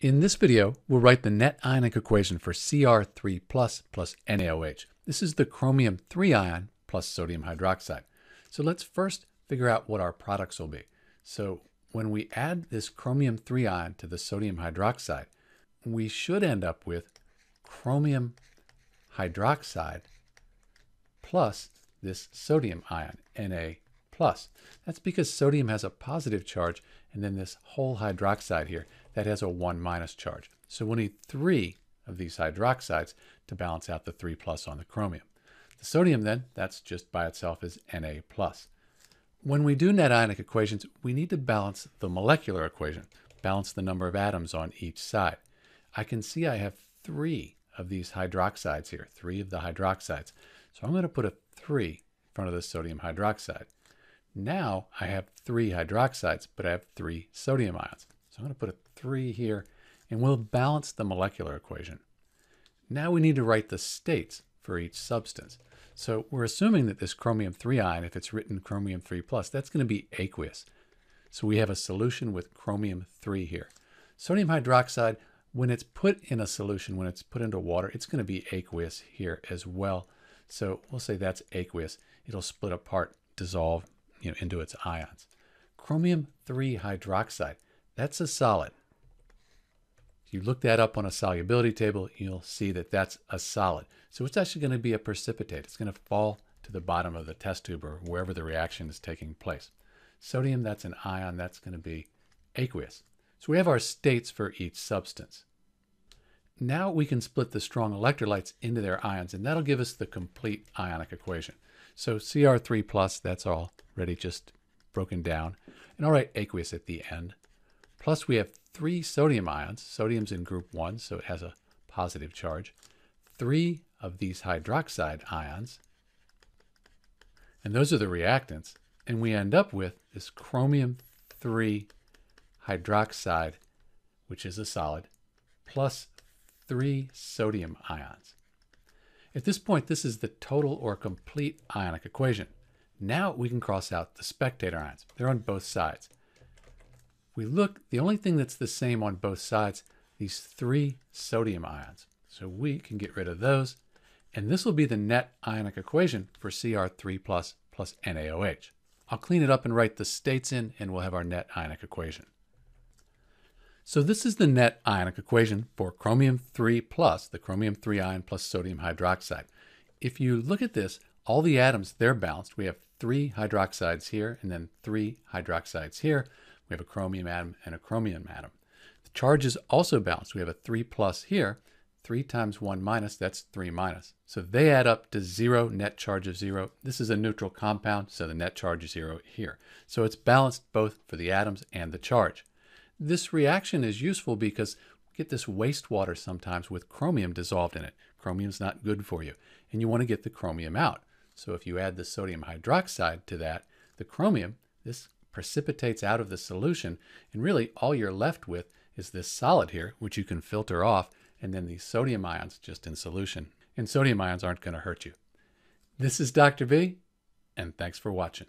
In this video, we'll write the net ionic equation for Cr3 plus NaOH. This is the chromium 3 ion plus sodium hydroxide. So let's first figure out what our products will be. So when we add this chromium 3 ion to the sodium hydroxide, we should end up with chromium hydroxide plus this sodium ion, Na plus. That's because sodium has a positive charge and then this whole hydroxide here that has a 1 minus charge. So we'll need three of these hydroxides to balance out the 3 plus on the chromium. The sodium then, that's just by itself is Na plus. When we do net ionic equations, we need to balance the molecular equation, balance the number of atoms on each side. I can see I have three of these hydroxides here, three of the hydroxides. So I'm going to put a 3 in front of the sodium hydroxide. Now I have three hydroxides, but I have three sodium ions. So I'm going to put a 3 here, and we'll balance the molecular equation. Now we need to write the states for each substance. So we're assuming that this chromium 3 ion, if it's written chromium 3 plus, that's going to be aqueous. So we have a solution with chromium 3 here. Sodium hydroxide, when it's put in a solution, when it's put into water, it's going to be aqueous here as well. So we'll say that's aqueous. It'll split apart, dissolve you know, into its ions. Chromium 3 hydroxide, that's a solid. If you look that up on a solubility table, you'll see that that's a solid. So it's actually going to be a precipitate. It's going to fall to the bottom of the test tube or wherever the reaction is taking place. Sodium, that's an ion, that's going to be aqueous. So we have our states for each substance. Now we can split the strong electrolytes into their ions, and that'll give us the complete ionic equation. So Cr3 plus, that's all already just broken down. And all right, aqueous at the end. Plus we have three sodium ions. Sodium's in group one, so it has a positive charge. Three of these hydroxide ions. And those are the reactants. And we end up with this chromium 3 hydroxide, which is a solid, plus three sodium ions. At this point, this is the total or complete ionic equation. Now we can cross out the spectator ions. They're on both sides. We look, the only thing that's the same on both sides, these three sodium ions. So we can get rid of those. And this will be the net ionic equation for Cr3 plus plus NaOH. I'll clean it up and write the states in, and we'll have our net ionic equation. So this is the net ionic equation for chromium 3 plus, the chromium 3 ion plus sodium hydroxide. If you look at this, all the atoms, they're balanced. We have three hydroxides here and then three hydroxides here. We have a chromium atom and a chromium atom. The charge is also balanced. We have a 3 plus here. 3 times 1 minus, that's 3 minus. So they add up to 0, net charge of 0. This is a neutral compound, so the net charge is 0 here. So it's balanced both for the atoms and the charge. This reaction is useful because we get this wastewater sometimes with chromium dissolved in it. Chromium's not good for you, and you want to get the chromium out. So if you add the sodium hydroxide to that, the chromium, this precipitates out of the solution, and really all you're left with is this solid here, which you can filter off, and then these sodium ions just in solution. And sodium ions aren't going to hurt you. This is Dr. B, and thanks for watching.